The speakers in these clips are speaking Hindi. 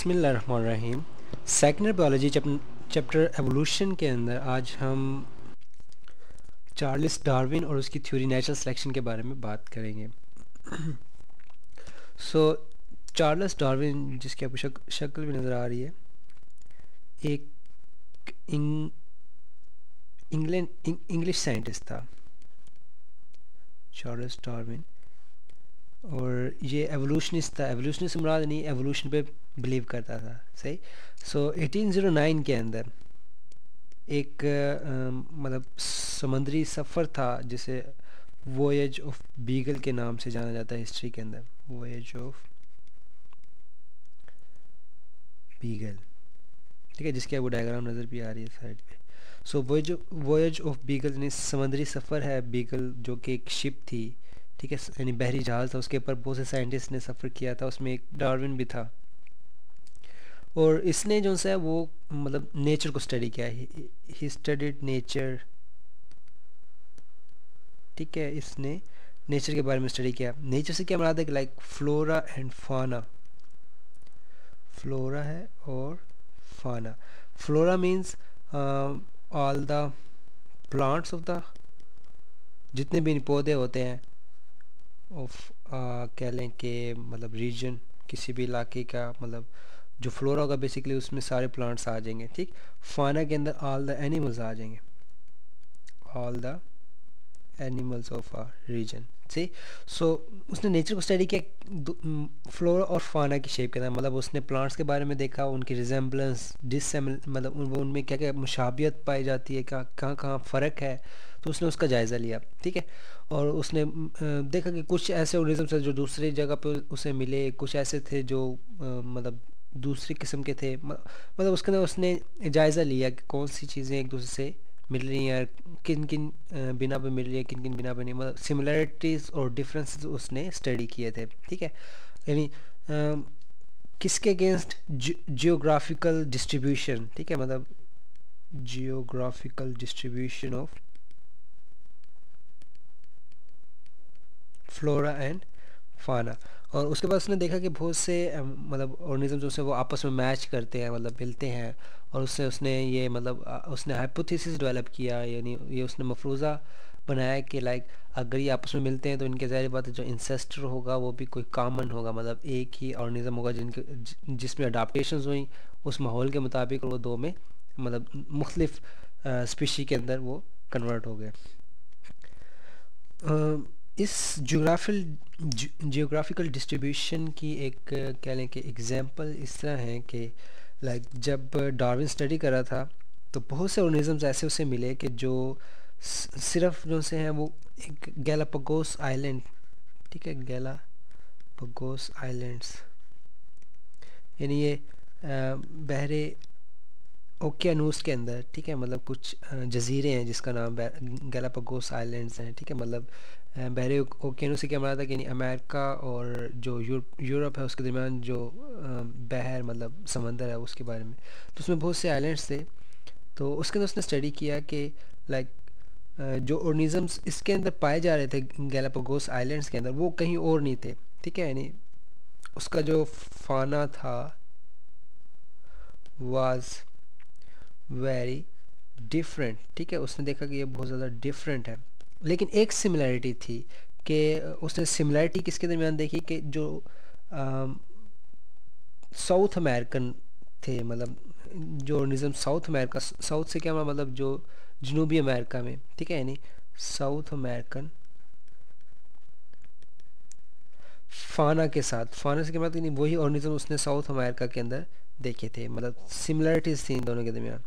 बिसमीम सेकेंडर बायोलॉजी चैप्टर एवोल्यूशन के अंदर आज हम चार्ल्स डार्विन और उसकी थ्योरी नेचुरल सिलेक्शन के बारे में बात करेंगे। सो चार्ल्स डार्विन जिसकी आपको शक, शक्ल भी नज़र आ रही है एक इंग्लैंड इंग्लिश साइंटिस्ट था। चार्ल्स डार्विन और ये एवोल्यूशनिस्ट था। एवोल्यूशनिस्ट मुराद नहीं एवोल्यूशन पे बिलीव करता था सही? सो so, 1809 के अंदर एक मतलब समंदरी सफ़र था जिसे वोएज ऑफ़ बीगल के नाम से जाना जाता है हिस्ट्री के अंदर। वोएज ऑफ़ बीगल ठीक है जिसकी आपको डायग्राम नज़र भी आ रही है साइड पे। So voyage voyage of Beagle यानी समंदरी सफ़र है बीगल जो कि एक शिप थी। ठीक है यानी बहरी जहाज़ था उसके ऊपर बहुत से साइंटिस्ट ने सफ़र किया था उसमें एक डार्विन भी था। और इसने जो है वो मतलब नेचर को स्टडी किया ही स्टडीड नेचर ठीक है, इसने नेचर के बारे में स्टडी किया। नेचर से क्या मराद है कि like flora and fauna flora है और fauna flora means all the plants of the जितने भी पौधे होते हैं ऑफ़ कह लें कि मतलब रीजन किसी भी इलाके का मतलब जो फ्लोरा होगा बेसिकली उसमें सारे प्लांट्स आ जाएँगे ठीक? फाना के अंदर ऑल द एनिमल्स आ जाएँगे। All the animals of a region see so उसने नेचर को स्टडी किया फ्लोरा और फाना की शेप के अंदर। मतलब उसने प्लांट्स के बारे में देखा उनकी रिजेंबलेंस डिस मतलब उन, उनमें क्या क्या मुशाबियत पाई जाती है कहाँ कहाँ कहाँ फ़र्क है तो उसने उसका जायज़ा लिया ठीक है? और उसने देखा कि कुछ ऐसे ऑर्गेनिज्म थे जो दूसरी जगह पे उसे मिले कुछ ऐसे थे जो मतलब दूसरी किस्म के थे। मतलब उसके अंदर उसने जायज़ा लिया कि कौन सी चीज़ें एक दूसरे से मिल रही हैं किन किन बिना पे मिल रही है किन किन बिना पे नहीं। मतलब सिमिलरिटीज़ और डिफरेंसेस उसने स्टडी किए थे, ठीक है? यानी किसके अगेंस्ट जियोग्राफिकल डिस्ट्रीब्यूशन ठीक है? मतलब geographical distribution of flora and fauna और उसके बाद उसने देखा कि बहुत से मतलब ऑर्गेनिज्म जो से वो आपस में मैच करते हैं मतलब मिलते हैं। और उससे उसने ये मतलब उसने हाइपोथेसिस डेवलप किया, यानी ये उसने मफरूज़ा बनाया कि लाइक अगर ये आपस में मिलते हैं तो इनके ज़ाहिर बात है जो इंसेस्टर होगा वो भी कोई कामन होगा। मतलब एक ही ऑर्गेनिज्म होगा जिनके जिसमें अडाप्टेशन हुई, उस माहौल के मुताबिक वो दो में मतलब मुख्तलिफ़ स्पीशी के अंदर वो कन्वर्ट हो गए। इस जोग्राफिल जियोग्राफिकल डिस्ट्रीब्यूशन की एक, कह लें कि एग्ज़ाम्पल इस तरह है कि लाइक जब डार्विन स्टडी कर रहा था तो बहुत से ऑर्गेनिजम्स ऐसे उसे मिले कि जो सिर्फ़ जो से हैं वो एक गैलापगोस आइलैंड ठीक है गैलापगोस आइलैंड्स यानी ये बहरे ओकियानूस के अंदर, ठीक है मतलब कुछ जजीरे हैं जिसका नाम गैलापगोस आइलैंड्स हैं, ठीक है मतलब बहरे ओकियानूस से क्या मरा था कि अमेरिका और जो यूरोप है उसके दरमियान जो बहर मतलब समंदर है उसके बारे में। तो उसमें बहुत से आइलैंड्स थे तो उसके अंदर उसने स्टडी किया कि, लाइक जो ऑर्गेनिजम्स इसके अंदर पाए जा रहे थे गैलापगोस आइलैंड्स के अंदर, वो कहीं और नहीं थे, ठीक है, यानी उसका जो फाना था वाज वेरी डिफरेंट ठीक है, उसने देखा कि ये बहुत ज़्यादा डिफरेंट है। लेकिन एक सिमिलरिटी थी कि उसने सिमिलैरिटी किसके दरमियान देखी कि जो साउथ अमेरिकन थे मतलब जो ऑर्गेनिज्म साउथ अमेरिका साउथ से क्या मतलब जो जनूबी अमेरिका में, ठीक है, यानी साउथ अमेरिकन फाना के साथ। फाना से क्या मतलब वही ऑर्गेनिज्म उसने साउथ अमेरिका के अंदर देखे थे। मतलब सिमिलरिटीज थी इन दोनों के दरमियान।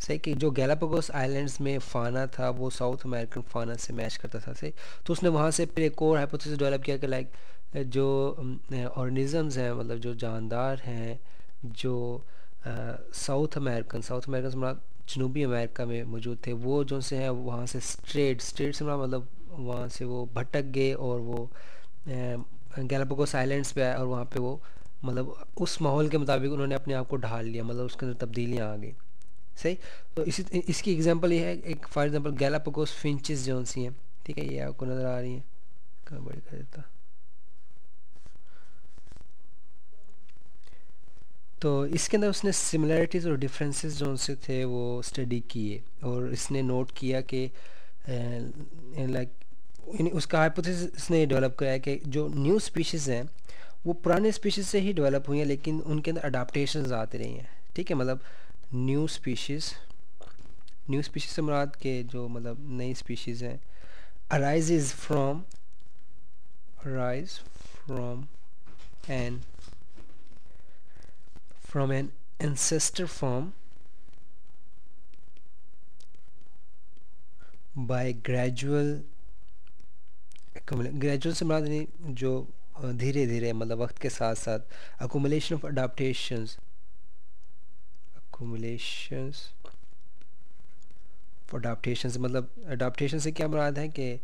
सही कि जो गैलापागोस आइलैंड्स में फाना था, वो साउथ अमेरिकन फाना से मैच करता था, सही? तो उसने वहाँ से फिर एक और हाइपोथेसिस डेवलप किया कि लाइक जो ऑर्गेनिजम्स हैं मतलब जो जानदार हैं, जो साउथ अमेरिकन साउथ अमेरिकन से जनूबी अमेरिका में मौजूद थे, वो जो से हैं, वहाँ से स्ट्रेट स्ट्रेट से मतलब वहाँ से वो भटक गए और वो गैलापागोस आइलैंड्स पे आए और वहाँ पे वो मतलब उस माहौल के मुताबिक उन्होंने अपने आप को ढाल लिया मतलब उसके अंदर तब्दीलियाँ आ गई। सही? तो इसी, इसकी एग्जांपल ये है, एक फॉर एग्जांपल गैलापागोस फिंचेस जो सी हैं, ठीक है, ये आपको नज़र आ रही हैं। कहाँ बड़ी कर देता तो इसके अंदर उसने सिमिलरिटीज़ और डिफरेंसेस जो उनसे थे, वो स्टडी किए और इसने नोट किया कि लाइक उसका हाइपोथेसिस इसने डेवलप है कि जो न्यू स्पीशीज़ हैं, वो पुराने स्पीशीज़ से ही डेवलप हुई हैं, लेकिन उनके अंदर अडाप्टेशन आती रही हैं, ठीक है? मतलब न्यू स्पीशीज़ न्यू स्पीशीज़ से मुराद के जो मतलब नई स्पीशीज़ हैं arise from arise from an from an ancestor form by gradual gradual से मराद जो धीरे धीरे मतलब वक्त के साथ साथ accumulation of adaptations accumulations adaptation मतलब अडाप्टेशन से क्या मुराद है कि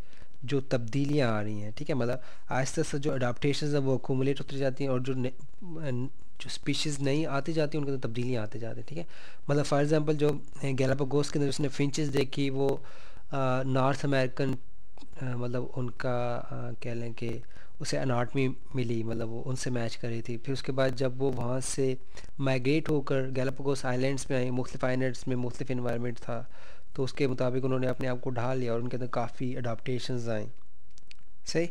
जो तब्दीलियाँ आ रही हैं, ठीक है? मतलब आहिस्ता आहिस्ता जो अडाप्टेशन है वो अकोमलेट होती जाती हैं और जो जो स्पीशीज़ नई आती जाती हैं, उनके अंदर तब्दीलियाँ आती जाती हैं, ठीक है? मतलब फॉर एग्जांपल जो गैलापागोस के अंदर उसने फिंचेस देखी, वो नॉर्थ अमेरिकन मतलब उनका कह लें कि उसे अनाटमी मिली मतलब वो उनसे मैच कर रही थी। फिर उसके बाद जब वो वहाँ से माइग्रेट होकर गैलापागोस आइलैंड्स में आई मुख्तफ आइलैंड्स में मुख्तफ इन्वायरमेंट था तो उसके मुताबिक उन्होंने अपने आप को ढाल लिया और उनके अंदर काफ़ी अडाप्टेशन आई। सही?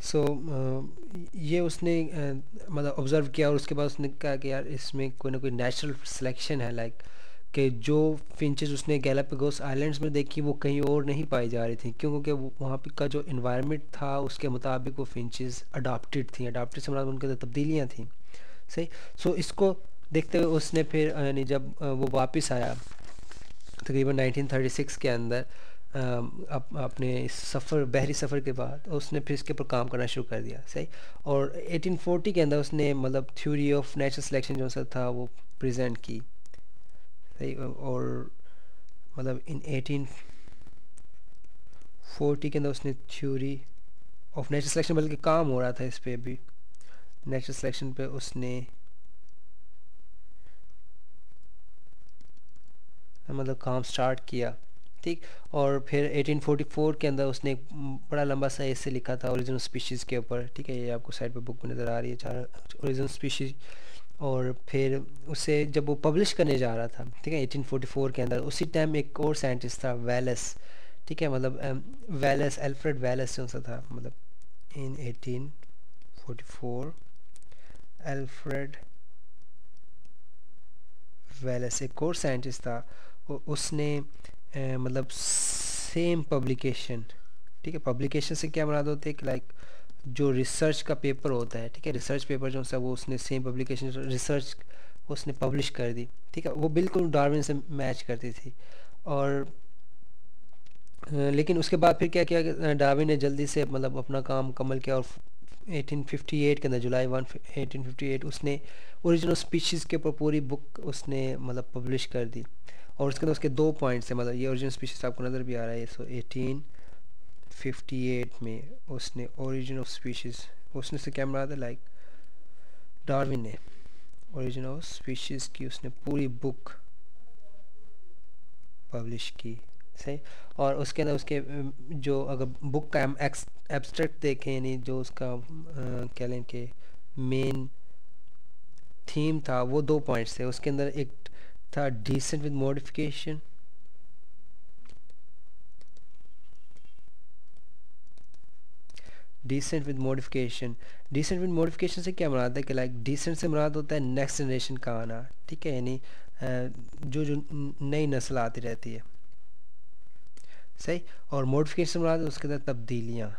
सो so, ये उसने मतलब ऑब्ज़र्व किया और उसके बाद उसने कहा कि यार इसमें कोई ना कोई नेचुरल सिलेक्शन है लाइक कि जो फिंचेस उसने गैलापागोस आइलैंड्स में देखी वो कहीं और नहीं पाई जा रही थी। क्योंकि वहाँ पे का जो इन्वायरमेंट था उसके मुताबिक वो फिंचेस अडाप्टेड थी। अडाप्टेड से मतलब उनके अंदर तब्दीलियाँ थी। सही? सो इसको देखते हुए उसने फिर यानी जब वो वापस आया तकरीबन 1936 के अंदर अप, अपने सफ़र बहरी सफ़र के बाद उसने फिर इसके ऊपर काम करना शुरू कर दिया। सही? और 1840 के अंदर उसने मतलब थ्योरी ऑफ़ नेचुरल सिलेक्शन जो सा था वो प्रेजेंट की। सही और मतलब इन 1840 के अंदर उसने थ्योरी ऑफ़ नेचुरल सिलेक्शन बल्कि काम हो रहा था इस पर भी। नेचुरल सिलेक्शन पे उसने मतलब काम स्टार्ट किया, ठीक? और फिर 1844 के अंदर उसने एक बड़ा लंबा सा ऐसे लिखा था ओरिजिनल स्पीशीज़ के ऊपर, ठीक है? ये आपको साइड पे बुक में नज़र आ रही है चार ओरिजिनल स्पीशीज़ और फिर उसे जब वो पब्लिश करने जा रहा था, ठीक है 1844 के अंदर, उसी टाइम एक और साइंटिस्ट था वेलस ठीक है मतलब वेलस एल्फ्रेड वेलस से सा था मतलब इन 1844 एल्फ्रेड वेलस एक और साइंटिस्ट था उसने मतलब सेम पब्लिकेशन ठीक है पब्लिकेशन से क्या मराद होते हैं लाइक जो रिसर्च का पेपर होता है, ठीक है? रिसर्च पेपर जो सा वो उसने सेम पब्लिकेशन रिसर्च उसने पब्लिश कर दी, ठीक है? वो बिल्कुल डार्विन से मैच करती थी। और लेकिन उसके बाद फिर क्या किया डार्विन ने जल्दी से मतलब अपना काम मुकम्मल किया और 1858 के अंदर जुलाई वन 1858 उसने ओरिजिनल स्पीशीज़ के ऊपर पूरी बुक उसने मतलब पब्लिश कर दी। और उसके अंदर उसके दो पॉइंट्स हैं मतलब ये ओरिजिनल स्पीशीज आपको नज़र भी आ रहा है सो एटीन फिफ्टी एट में उसने ओरिजिन ऑफ़ स्पीशीज़ उसने से क्या मरा लाइक डार्विन ने ओरिजिन ऑफ़ स्पीशीज़ की उसने पूरी बुक पब्लिश की, सही? और उसके अंदर उसके जो अगर बुक का एब्स्ट्रैक्ट देखें, यानी जो उसका कह लें कि मेन थीम था, वो दो पॉइंट्स थे। उसके अंदर एक था decent with modification descent with modification descent with modification से क्या मुराद है कि लाइक डिसेंट से मुराद होता है नेक्स्ट जनरेशन का आना, ठीक है? यानी जो जो नई नस्ल आती रहती है। सही? और मॉडिफिकेशन मुराद उसके अंदर तब्दीलियाँ।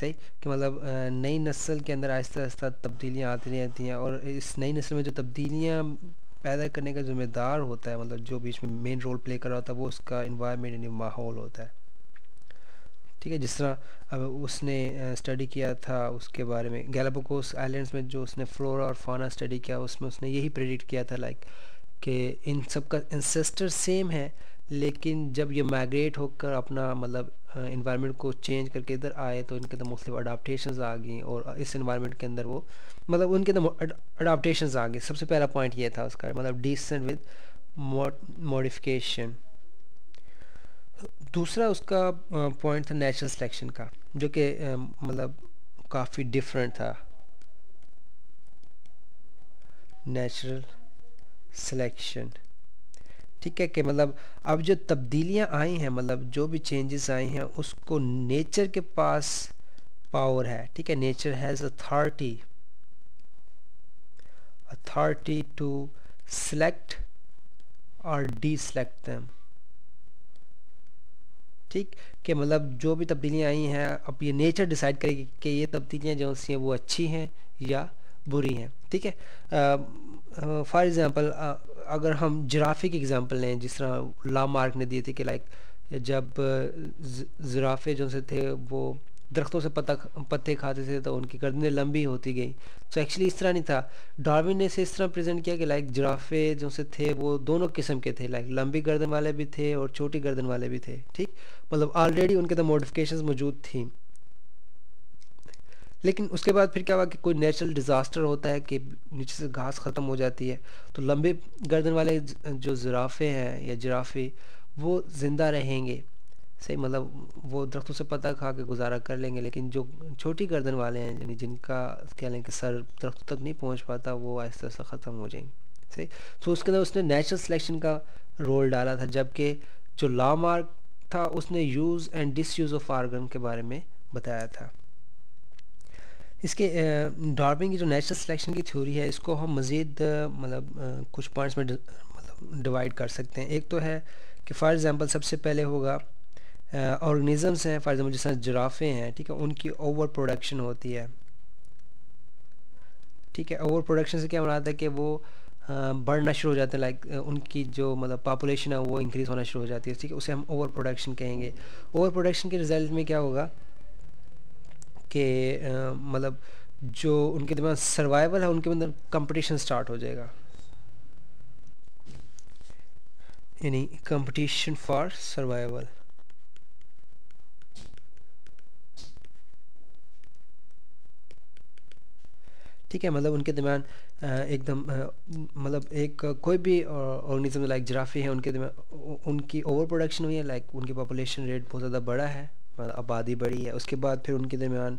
सही? कि मतलब नई नस्ल के अंदर आहिस्ता आहिस्ता तब्दीलियाँ आती रहती हैं और इस नई नस्ल में जो तब्दीलियाँ पैदा करने का ज़िम्मेदार होता है मतलब जो बीच में मेन रोल प्ले कर रहा होता है, वो उसका इन्वायरमेंट यानी माहौल होता है। ठीक है, जिस तरह अब उसने स्टडी किया था उसके बारे में। गैलापागोस आइलैंड्स में जो उसने फ्लोरा और फाना स्टडी किया, उसमें उसने यही प्रेडिक्ट किया था लाइक कि इन सब का इंसेस्टर सेम है, लेकिन जब ये माइग्रेट होकर अपना मतलब इन्वायरमेंट को चेंज करके इधर आए तो इनके अंदर मुख्तु अडाप्टेशन आ गई और इस इन्वायरमेंट के अंदर वो मतलब उनके अंदर अडाप्टेशन आ गई सबसे पहला पॉइंट ये था उसका मतलब डिसेंट विद मॉडिफिकेशन दूसरा उसका पॉइंट था नेचुरल सिलेक्शन का, जो कि मतलब काफ़ी डिफरेंट था। नेचुरल सिलेक्शन ठीक है कि मतलब अब जो तब्दीलियाँ आई हैं मतलब जो भी चेंजेस आई हैं, उसको नेचर के पास पावर है। ठीक है nature has authority authority to select और डी सेलेक्ट दैम ठीक, कि मतलब जो भी तब्दीलियाँ आई हैं, अब ये नेचर डिसाइड करेगी कि ये तब्दीलियाँ जो सी हैं वो अच्छी हैं या बुरी हैं, ठीक है? फॉर एग्ज़ाम्पल अगर हम जराफे की एग्ज़ाम्पल लें, जिस तरह ला मार्क ने दिए थे कि लाइक जब ज़राफ़े जो से थे वो दरख्तों से पत्ता पत्ते खाते थे तो उनकी गर्दनें लंबी होती गई। तो एक्चुअली इस तरह नहीं था। डार्विन ने इसे इस तरह प्रेजेंट किया कि लाइक जराफे जो से थे, वो दोनों किस्म के थे। लाइक लंबी गर्दन वाले भी थे और छोटी गर्दन वाले भी थे। ठीक? मतलब ऑलरेडी उनके तो मॉडिफिकेशन मौजूद थी। लेकिन उसके बाद फिर क्या हुआ कि कोई नेचुरल डिज़ास्टर होता है कि नीचे से घास ख़त्म हो जाती है। तो लंबे गर्दन वाले जो ज़राफ़े हैं या जराफ़े वो ज़िंदा रहेंगे। सही मतलब वो दरख्तों से पता खा के गुजारा कर लेंगे, लेकिन जो छोटी गर्दन वाले हैं, यानी जिनका कह लें कि सर दरख्तों तक नहीं पहुँच पाता, वो आहिस्ता आहिस्ता ख़त्म हो जाएँगे, सही? तो उसके अंदर उसने नेचुरल सिलेक्शन का रोल डाला था, जबकि जो लॉ मार्क था, उसने use and disuse of organ के बारे में बताया था। इसके डार्विन की जो नेचुरल सिलेक्शन की थ्योरी है, इसको हम मज़ीद मतलब कुछ पॉइंट्स में मतलब डिवाइड कर सकते हैं। एक तो है कि फॉर एग्ज़ाम्पल सबसे पहले होगा ऑर्गेनिज़म्स हैं फॉर एग्ज़ाम्पल जैसे जराफे हैं, ठीक है, उनकी ओवर प्रोडक्शन होती है। ठीक है ओवर प्रोडक्शन से क्या मराद है कि वो बढ़ना शुरू हो जाते हैं लाइक उनकी जो मतलब पॉपुलेशन है, वो इंक्रीज़ होना शुरू हो जाती है। ठीक है, उसे हम ओवर प्रोडक्शन कहेंगे। ओवर प्रोडक्शन के रिज़ल्ट में क्या होगा कि मतलब जो उनके दिमाग सर्वाइवल है, उनके अंदर कंपटीशन स्टार्ट हो जाएगा। यानी कंपटीशन फॉर सर्वाइवल ठीक है मतलब उनके दरमियान एकदम मतलब एक कोई भी ऑर्गेनिज्म लाइक जराफी है, उनके दरमियान उनकी ओवर प्रोडक्शन हुई है लाइक उनकी पॉपुलेशन रेट बहुत ज़्यादा बड़ा है मतलब आबादी बड़ी है। उसके बाद फिर उनके दरमियान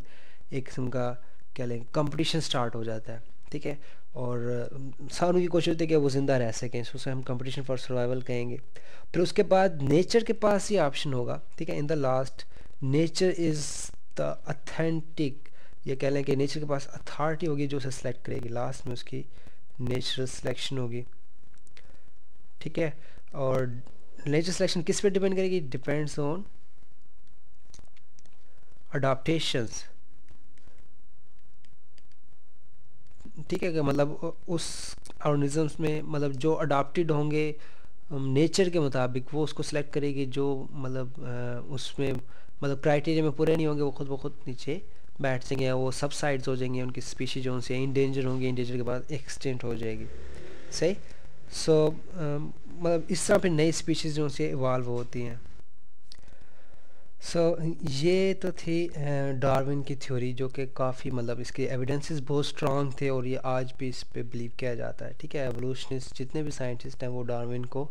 एक किस्म का, क्या लें कंपटीशन स्टार्ट हो जाता है, ठीक है? और सारों की कोशिश होती है कि वो ज़िंदा रह सकें उसे हम कंपटीशन फॉर सर्वाइवल कहेंगे। फिर उसके बाद नेचर के पास ही ऑप्शन होगा, ठीक है? In the last nature is the authentic ये कह लें कि नेचर के पास अथॉरिटी होगी जो उसे सेलेक्ट करेगी। लास्ट में उसकी नेचुरल सिलेक्शन होगी। ठीक है? और नेचर सिलेक्शन किस पे डिपेंड करेगी? डिपेंड्स ऑन अडाप्टेशंस ठीक है मतलब उस ऑर्गेनिजम्स में मतलब जो अडाप्टेड होंगे नेचर के मुताबिक वो उसको सिलेक्ट करेगी जो मतलब उसमें मतलब क्राइटेरिया में पूरे नहीं होंगे, वो खुद ब खुद नीचे बैठ जाएँगे वो सब साइड्स हो जाएँगे उनकी स्पीशीज जो इन डेंजर होंगी इन डेंजर के बाद एक्सटेंट हो जाएगी। सही? सो so, मतलब इस तरह फिर नई स्पीशीज़ जो से इवाल्व होती हैं। सो so, ये तो थी डार्विन की थ्योरी जो कि काफ़ी मतलब इसके एविडेंसेस बहुत स्ट्रॉन्ग थे और ये आज भी इस पे बिलीव किया जाता है ठीक है? एवोल्यूशनिस्ट जितने भी साइंटिस्ट हैं वो डार्विन को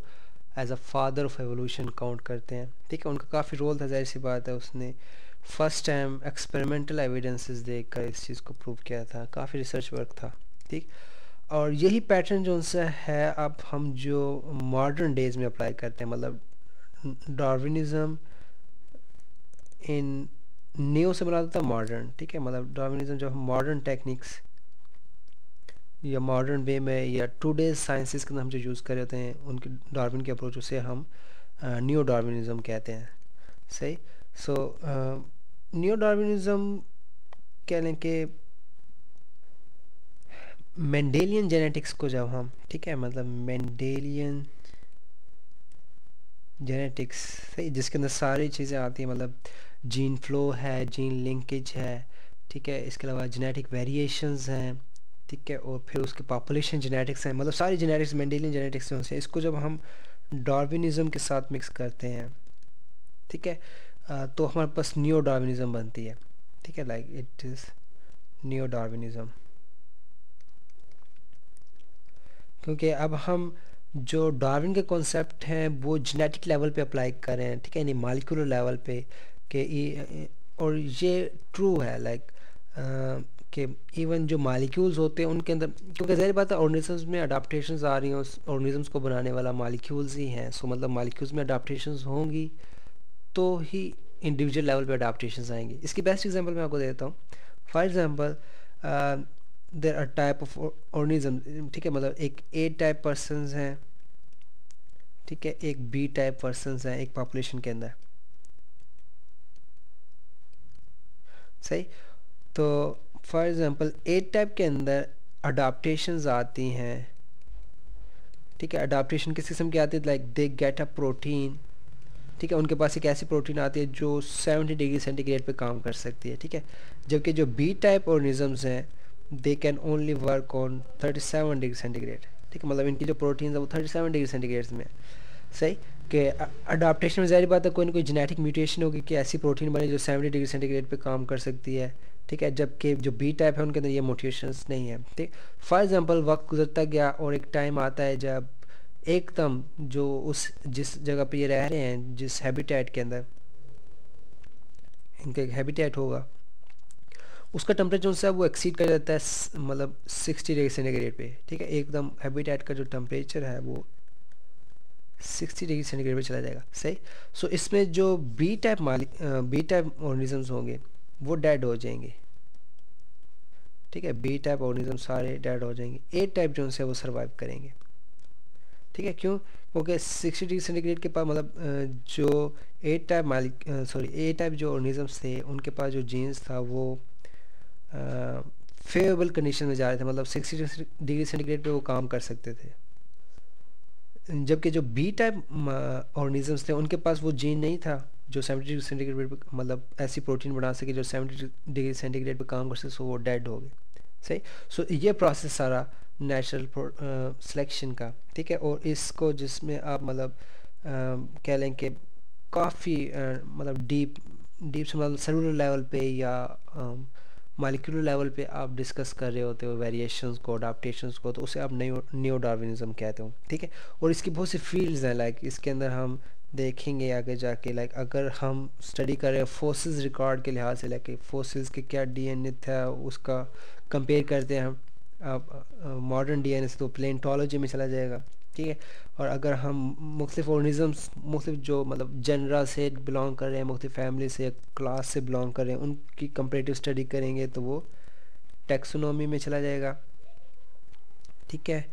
as a father of evolution count करते हैं ठीक है? उनका काफ़ी रोल था ज़ाहिर सी बात है उसने फ़र्स्ट टाइम एक्सपेरिमेंटल एविडेंसेस देखकर इस चीज़ को प्रूव किया था। काफ़ी रिसर्च वर्क था, ठीक? और यही पैटर्न जो उनसे है, अब हम जो मॉडर्न डेज़ में अप्लाई करते हैं मतलब डार्विनिज़म इन न्यू से बना था मॉडर्न, ठीक है? मतलब डार्विनिज़म जो मॉडर्न टेक्निक्स या मॉडर्न वे में या टू डेज़ साइंसिस के हम जो यूज़ कर रहे होते हैं, उनके डार्विन के अप्रोच उसे हम न्यू डार्विनिज़म कहते हैं। सही? सो न्यू डार्विनिज्म कह लें कि मेंडेलियन जेनेटिक्स को जब हम, ठीक है? मतलब मेंडेलियन जेनेटिक्स सही जिसके अंदर सारी चीज़ें आती हैं मतलब जीन फ्लो है जीन लिंकेज है, ठीक है? इसके अलावा जेनेटिक वेरिएशंस हैं, ठीक है? और फिर उसके पॉपुलेशन जेनेटिक्स हैं मतलब सारी जेनेटिक्स मेंडेलियन जेनेटिक्स से इसको जब हम डार्विनिज़म के साथ मिक्स करते हैं, ठीक है? तो हमारे पास न्यू डार्विनिज़म बनती है। ठीक है like it is new Darwinism क्योंकि अब हम जो डार्विन के कॉन्सेप्ट हैं, वो जेनेटिक लेवल पे अप्लाई कर ठीक है, यानी मालिकुलर लेवल पे कि और ये ट्रू है लाइक कि इवन जो मालिक्यूल्स होते हैं, उनके अंदर, क्योंकि जहरी बात है ऑर्गेनिजम्स में अडाप्टेशन आ रही हैं, उस ऑर्गेनिजम्स को बनाने वाला मालिक्यूल्स ही हैं। सो मतलब मालिक्यूल्स में अडाप्टेशन होंगी। तो ही इंडिविजुअल लेवल पे अडाप्टेशन आएँगे। इसकी बेस्ट एग्जांपल मैं आपको देता हूँ। For example there are type of organism ठीक है मतलब एक ए टाइप पर्सन हैं, ठीक है, एक बी टाइप पर्सन हैं एक पॉपुलेशन के अंदर। सही? तो फॉर एग्ज़ाम्पल ए टाइप के अंदर अडाप्टेशन आती हैं, ठीक है अडाप्टेशन किस किस्म की आती है? Like they get a protein ठीक है, उनके पास एक ऐसी प्रोटीन आती है जो 70 डिग्री सेंटीग्रेड पे काम कर सकती है, ठीक है? जबकि जो बी टाइप ऑर्गेनिजम्स हैं they can only work on 37 degree centigrade ठीक है? मतलब इनकी जो प्रोटीन है, वो 37 डिग्री सेंटीग्रेड में सही? कि अडाप्टेशन में ज़ाहिर बात है, कोई ना कोई जेनेटिक म्यूटेशन होगी कि ऐसी प्रोटीन बने जो 70 डिग्री सेंटीग्रेड पे काम कर सकती है, ठीक है? जबकि जो बी टाइप है, उनके अंदर ये मोटिवेशंस नहीं है, ठीक? फॉर एग्ज़ाम्पल वक्त गुजरता गया और एक टाइम आता है जब एकदम जो उस जिस जगह पे ये रह रहे हैं जिस हैबिटेट के अंदर इनका एक हैबिटेट होगा उसका टेम्परेचर जो है वो एक्सीड कर जाता है मतलब सिक्सटी डिग्री सेंटीग्रेड पे ठीक है? एकदम हैबिटेट का जो टेम्परेचर है वो सिक्सटी डिग्री सेंटीग्रेड पे चला जाएगा सही? सो so, इसमें जो बी टाइप मालिक बी टाइप ऑर्गेनिजम्स होंगे वो डेड हो जाएँगे ठीक है? बी टाइप ऑर्गेनिज्म सारे डेड हो जाएँगे ए टाइप जो है वो सर्वाइव करेंगे। ठीक है, क्यों? क्योंकि सिक्सटी डिग्री सेंटीग्रेड के पास मतलब जो ए टाइप मालिक सॉरी ए टाइप जो ऑर्गेनिजम्स थे, उनके पास जो जीन्स था, वो फेवरेबल कंडीशन में जा रहे थे। मतलब सिक्सटी डिग्री सेंटीग्रेड पे वो काम कर सकते थे। जबकि जो बी टाइप ऑर्गेनिजम्स थे, उनके पास वो जीन नहीं था, जो सेवेंटी डिग्री सेंटीग्रेड पर मतलब ऐसी प्रोटीन बना सके, जो सेवेंटी डिग्री सेंटीग्रेड पर काम कर सके सो वो डेड हो गए। सही? सो ये प्रोसेस सारा नेचुरल सिलेक्शन का, ठीक है? और इसको जिसमें आप मतलब कह लें कि काफ़ी मतलब डीप डीप से मतलब सेलुलर लेवल पे या मालिकुलर लेवल पे आप डिस्कस कर रहे होते हो वेरिएशंस को अडाप्टेशंस को तो उसे आप न्यू न्यू डार्विनिज्म कहते हो, ठीक है? और इसकी बहुत सी फील्ड्स हैं लाइक इसके अंदर हम देखेंगे आगे जाके लाइक अगर हम स्टडी करें फोसिस रिकॉर्ड के लिहाज से लाइक फोसिस के क्या डीएनए था, उसका कंपेयर करते हैं हम मॉडर्न डीएनए से तो प्लेंटोलॉजी में चला जाएगा, ठीक है? और अगर हम मुख्तफ ऑर्गेनिज़म्स मुख्तफ जो मतलब जनरा से बिलोंग कर रहे हैं मुख्तफ फैमिली से क्लास से बिलोंग कर रहे हैं, उनकी कंपरेटिव स्टडी करेंगे तो वो टेक्सोनॉमी में चला जाएगा, ठीक है?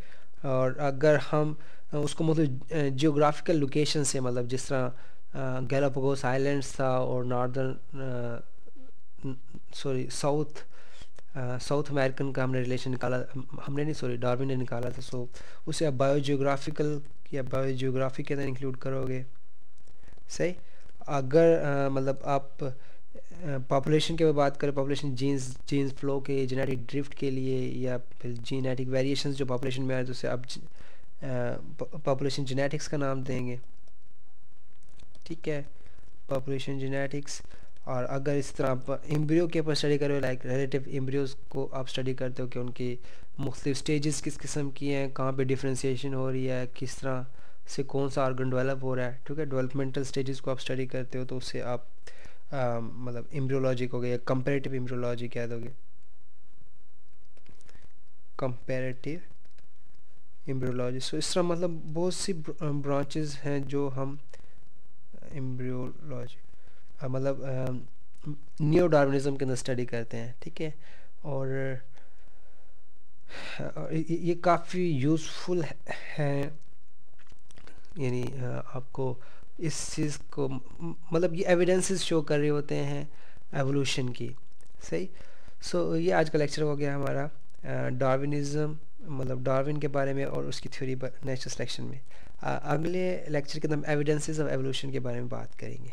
और अगर हम उसको मतलब जियोग्राफिकल लोकेशन से मतलब जिस तरह गैलापागोस आइलैंड्स था और northern sorry south south American का हमने रिलेशन निकाला हमने नहीं सॉरी डार्विन ने निकाला था सो उसे आप बायोजियोग्राफिकल या बायोजियोग्राफी के अंदर इंक्लूड करोगे। सही? अगर मतलब आप पॉपुलेशन के बात करें पॉपुलेशन जीन्स जीन्स फ्लो के जेनेटिक ड्रिफ्ट के लिए या फिर जीनेटिक वेरिएशंस जो पॉपुलेशन में आए तो उसे आप पॉपुलेशन जेनेटिक्स का नाम देंगे। ठीक है? पॉपुलेशन जेनेटिक्स और अगर इस तरह आप एम्ब्रियो के ऊपर स्टडी करो लाइक रिलेटिव एम्ब्रियोज को आप स्टडी करते हो कि उनकी मुख्तु स्टेजेस किस किस्म की हैं, कहाँ पे डिफ्रेंसीशन हो रही है, किस तरह से कौन सा ऑर्गन डेवलप हो रहा है, ठीक है? डेवलपमेंटल स्टेजेस को आप स्टडी करते हो तो उससे आप मतलब एम्ब्रियोलॉजी को या कंपेरेटिव एम्ब्रियोलॉजी कह दोगे। कंपेरेटिव एम्ब्रियोलॉजी सो इस तरह मतलब बहुत सी ब्रांचेज हैं जो हम एम्ब्रियोलॉजी मतलब न्यू डार्विनिज्म के अंदर स्टडी करते हैं ठीक है? और ये काफ़ी यूज़फुल है यानी आपको इस चीज़ को मतलब ये एविडेंसेस शो कर रहे होते हैं एवोल्यूशन की सही? सो so, ये आज का लेक्चर हो गया हमारा डार्विनिज्म मतलब डार्विन के बारे में और उसकी थ्योरी नेचुरल सिलेक्शन में। अगले लेक्चर के अंदर एविडेंसेस ऑफ़ एवोल्यूशन के बारे में बात करेंगे।